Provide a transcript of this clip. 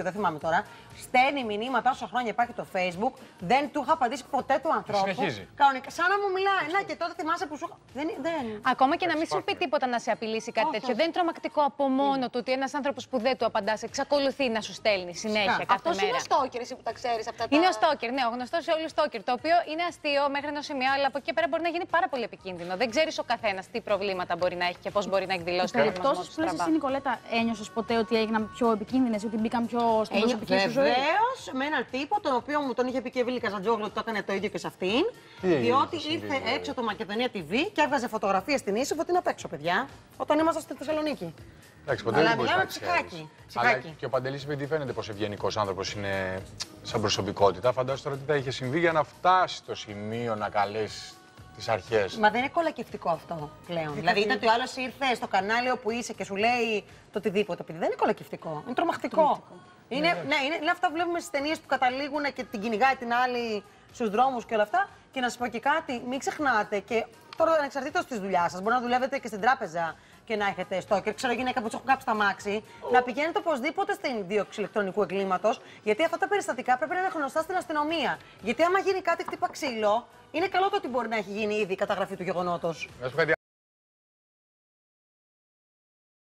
δεν θυμάμαι τώρα, στέλνει μηνύματα όσο χρόνια υπάρχει το Facebook, δεν του είχα απαντήσει ποτέ του ανθρώπου. συνεχίζει. Κανονικά, σαν να μου μιλάει. Να και τότε θυμάσαι που σου. είχα- Δεν, δεν. Ακόμα και να μην σου πει τίποτα να σε απειλήσει κάτι Όχι, τέτοιο. όχι. Δεν είναι τρομακτικό από μόνο του ότι ένας άνθρωπος που δεν του απαντάς εξακολουθεί να σου στέλνει συνέχεια κάθε Αυτός μέρα. είναι ο στόκερ, εσύ που τα ξέρεις αυτά τα. Είναι ο στόκερ, ναι, ο γνωστός σε όλους στόκερ. Το οποίο είναι αστείο μέχρι ενός σημείου, αλλά από εκεί και πέρα μπορεί να γίνει πάρα πολύ επικίνδυνο. Δεν ξέρεις ο καθένας τι προβλήματα μπορεί να έχει και πώς μπορεί να εκδηλώσει το Περιπτώσεις δοκιμασμό που λες του εσύ, Νικολέτα, ένιωσες ποτέ ότι έγιναν πιο επικίνδυνες, ότι μπήκαν πιο στην προσωπική σου ζωή; Βεβαίως, με έναν τύπο τον οποίο μου τον είχε πει και η Βίλη Καζαντζόγλου ότι το έκανε το ίδιο και σε αυτήν. Τι έγινε διότι στο ήρθε συμβεί, έξω το Μακεδονία TV και έβγαζε φωτογραφίες στην Ίσοφο ότι είναι απ' έξω, παιδιά. Όταν ήμασταν στη Θεσσαλονίκη. Εντάξει, ποτέ Αλλά δεν μπορείς μιλάμε να ξέρεις. ψυχάκι, Αλλά ψυχάκι. και ο Παντελής επειδή φαίνεται πως ευγενικός άνθρωπος είναι σαν προσωπικότητα, φαντάζομαι τώρα τι θα είχε συμβεί για να φτάσει στο σημείο να καλέσει τις αρχές. Μα δεν είναι κολακευτικό αυτό πλέον. δηλαδή, ήταν ότι ο άλλος ήρθε στο κανάλι όπου είσαι και σου λέει το οτιδήποτε. Επειδή δεν είναι κολακευτικό. Είναι τρομακτικό. Είναι, ναι, είναι, είναι αυτά που βλέπουμε στις ταινίες που καταλήγουν και την κυνηγάει την άλλη στους δρόμους και όλα αυτά. Και να σας πω και κάτι, μην ξεχνάτε και τώρα ανεξαρτήτως της δουλειάς σας, μπορεί να δουλεύετε και στην τράπεζα και να έχετε στόκερ. Ξέρω γυναίκα που τους έχω κάψει τα μάξι. Να πηγαίνετε οπωσδήποτε στην δίωξη ηλεκτρονικού εγκλήματος, γιατί αυτά τα περιστατικά πρέπει να είναι γνωστά στην αστυνομία. Γιατί άμα γίνει κάτι χτύπα ξύλο, είναι καλό το ότι μπορεί να έχει γίνει ήδη η καταγραφή του γεγονότος.